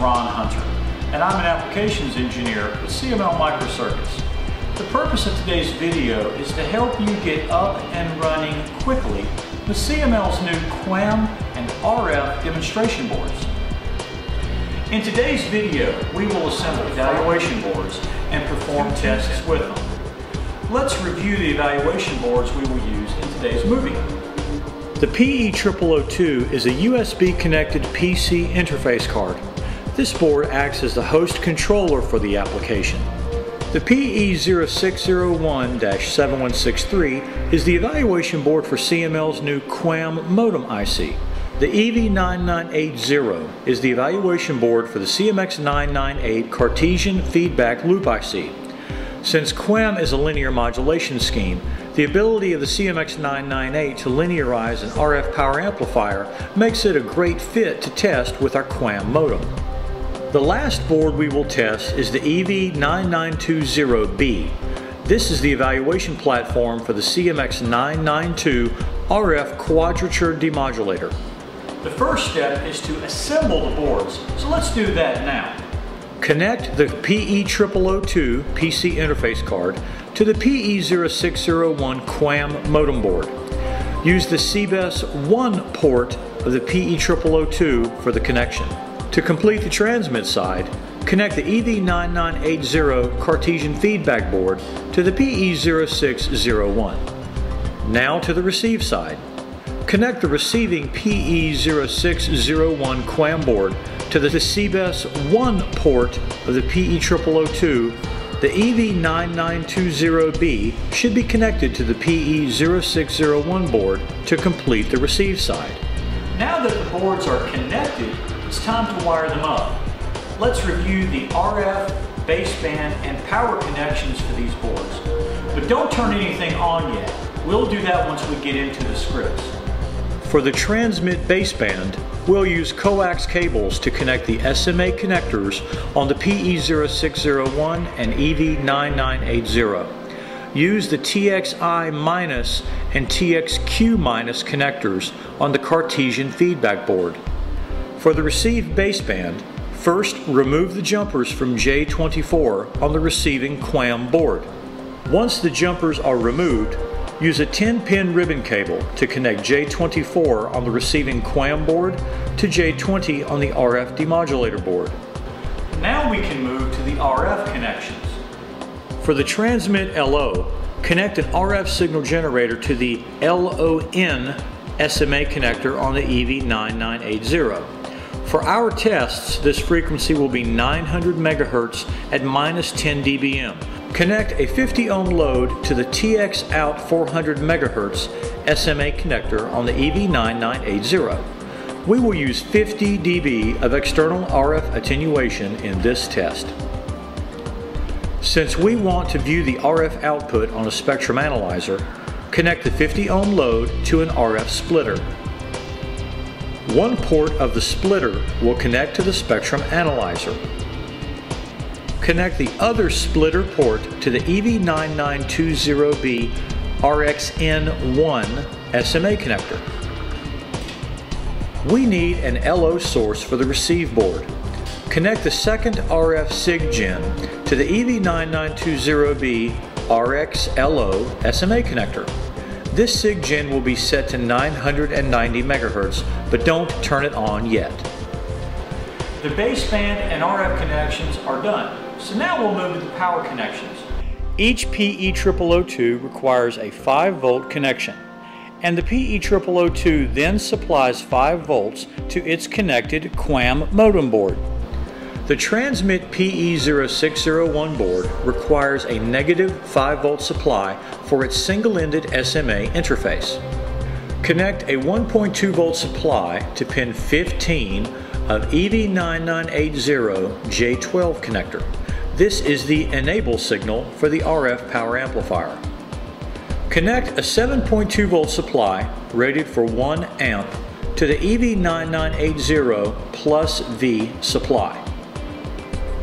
Ron Hunter, and I'm an applications engineer with CML Microcircuits. The purpose of today's video is to help you get up and running quickly with CML's new QAM and RF demonstration boards. In today's video, we will assemble evaluation boards and perform tests with them. Let's review the evaluation boards we will use in today's movie. The PE0002 is a USB connected PC interface card. This board acts as the host controller for the application. The PE0601-7163 is the evaluation board for CML's new QAM modem IC. The EV9980 is the evaluation board for the CMX998 Cartesian feedback loop IC. Since QAM is a linear modulation scheme, the ability of the CMX998 to linearize an RF power amplifier makes it a great fit to test with our QAM modem. The last board we will test is the EV9920B. This is the evaluation platform for the CMX992 RF quadrature demodulator. The first step is to assemble the boards, so let's do that now. Connect the PE0002 PC interface card to the PE0601 QAM modem board. Use the C-BUS 1 port of the PE0002 for the connection. To complete the transmit side, connect the EV9980 Cartesian feedback board to the PE0601. Now to the receive side. Connect the receiving PE0601 QAM board to the C-BUS 1 port of the PE0002 the EV9920B should be connected to the PE0601 board to complete the receive side. Now that the boards are connected, it's time to wire them up. Let's review the RF, baseband, and power connections for these boards. But don't turn anything on yet. We'll do that once we get into the scripts. For the transmit baseband, we'll use coax cables to connect the SMA connectors on the PE0601 and EV9980. Use the TXI minus and TXQ connectors on the Cartesian feedback board. For the receive baseband, first remove the jumpers from J24 on the receiving QAM board. Once the jumpers are removed, Use a 10-pin ribbon cable to connect J24 on the receiving QAM board to J20 on the RF demodulator board. Now we can move to the RF connections. For the transmit LO, connect an RF signal generator to the LON SMA connector on the EV9980. For our tests, this frequency will be 900 MHz at minus 10 dBm, Connect a 50 ohm load to the TX out 400 MHz SMA connector on the EV9980. We will use 50 dB of external RF attenuation in this test. Since we want to view the RF output on a spectrum analyzer, connect the 50 ohm load to an RF splitter. One port of the splitter will connect to the spectrum analyzer. Connect the other splitter port to the EV9920B RXN1 SMA connector. We need an LO source for the receive board. Connect the second RF SIG gen to the EV9920B RXLO SMA connector. This SIG gen will be set to 990 MHz, but don't turn it on yet. The baseband and RF connections are done. So now we'll move to the power connections. Each PE0002 requires a 5 volt connection and the PE0002 then supplies 5 volts to its connected QAM modem board. The transmit PE0601 board requires a negative 5 volt supply for its single-ended SMA interface. Connect a 1.2 volt supply to pin 15 of EV9980 J12 connector. This is the enable signal for the RF power amplifier. Connect a 7.2 volt supply rated for 1 amp to the EV9980 plus V supply.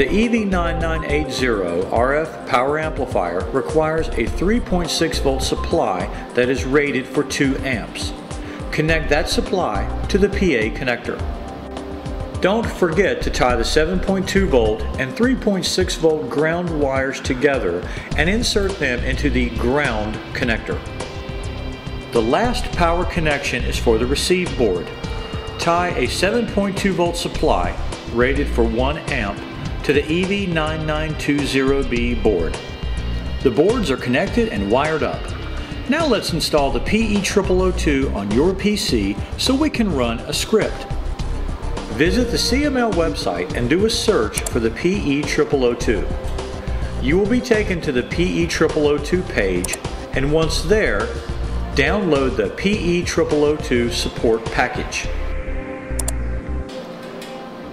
The EV9980 RF power amplifier requires a 3.6 volt supply that is rated for 2 amps. Connect that supply to the PA connector. Don't forget to tie the 7.2 volt and 3.6 volt ground wires together and insert them into the ground connector. The last power connection is for the receive board. Tie a 7.2 volt supply rated for 1 amp to the EV9920B board. The boards are connected and wired up. Now let's install the PE0002 on your PC so we can run a script. Visit the CML website and do a search for the PE0002. You will be taken to the PE0002 page and once there, download the PE0002 support package.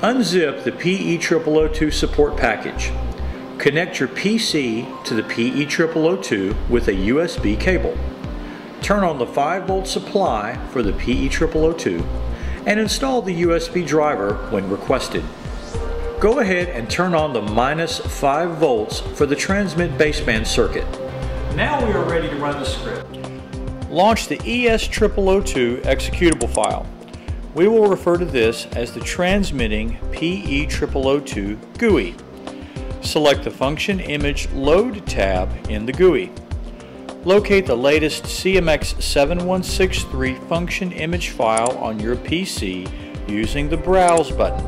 Unzip the PE0002 support package. Connect your PC to the PE0002 with a USB cable. Turn on the 5 volt supply for the PE0002 and install the USB driver when requested. Go ahead and turn on the minus 5 volts for the transmit baseband circuit. Now we are ready to run the script. Launch the ES0002 executable file. We will refer to this as the transmitting PE0002 GUI. Select the Function Image Load tab in the GUI. Locate the latest CMX7163 function image file on your PC using the Browse button.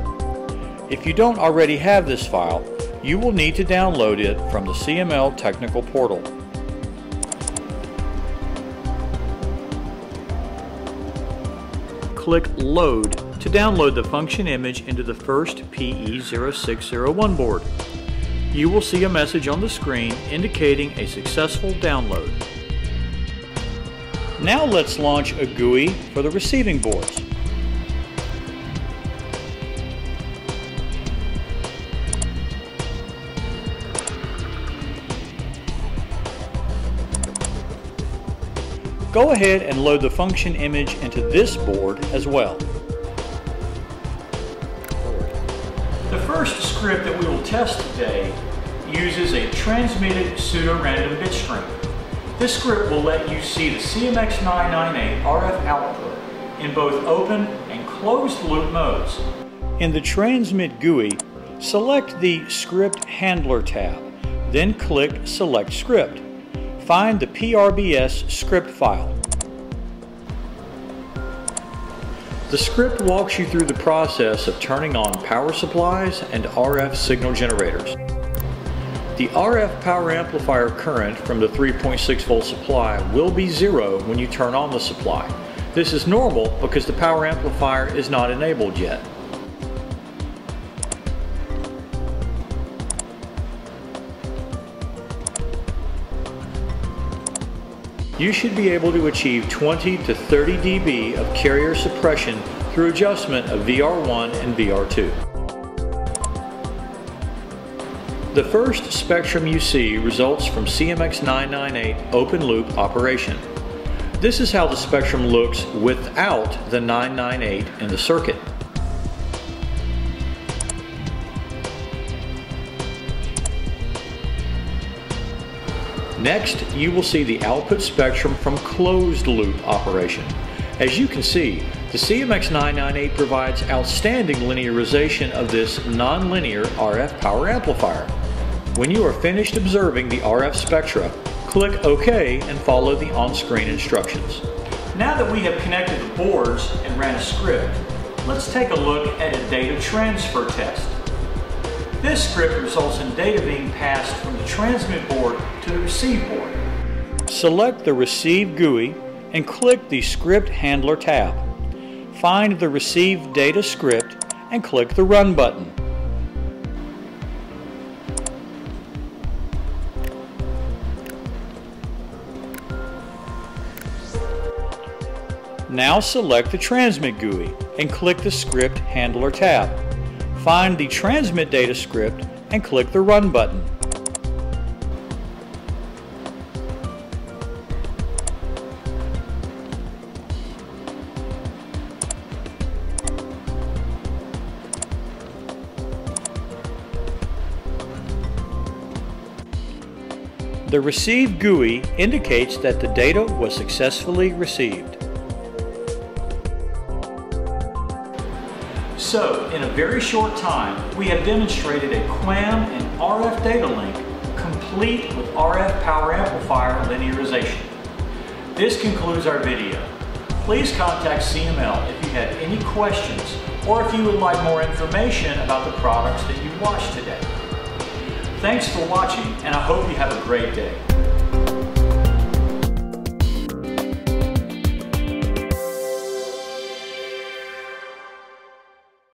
If you don't already have this file, you will need to download it from the CML Technical Portal. Click Load to download the function image into the first PE0601 board you will see a message on the screen indicating a successful download. Now let's launch a GUI for the receiving boards. Go ahead and load the function image into this board as well. The first script that we will test today uses a transmitted pseudo-random bit stream. This script will let you see the CMX998 RF output in both open and closed loop modes. In the Transmit GUI, select the Script Handler tab, then click Select Script. Find the PRBS script file. The script walks you through the process of turning on power supplies and RF signal generators. The RF power amplifier current from the 3.6 volt supply will be zero when you turn on the supply. This is normal because the power amplifier is not enabled yet. You should be able to achieve 20 to 30 dB of carrier suppression through adjustment of VR1 and VR2. The first spectrum you see results from CMX998 open loop operation. This is how the spectrum looks without the 998 in the circuit. Next, you will see the output spectrum from closed loop operation. As you can see, the CMX998 provides outstanding linearization of this nonlinear RF power amplifier. When you are finished observing the RF spectra, click OK and follow the on-screen instructions. Now that we have connected the boards and ran a script, let's take a look at a data transfer test. This script results in data being passed from the transmit board to the receive board. Select the Receive GUI and click the Script Handler tab. Find the Receive Data script and click the Run button. Now select the Transmit GUI and click the Script Handler tab. Find the Transmit Data script and click the Run button. The Receive GUI indicates that the data was successfully received. So, in a very short time, we have demonstrated a QAM and RF data link complete with RF power amplifier linearization. This concludes our video. Please contact CML if you have any questions or if you would like more information about the products that you watched today. Thanks for watching and I hope you have a great day.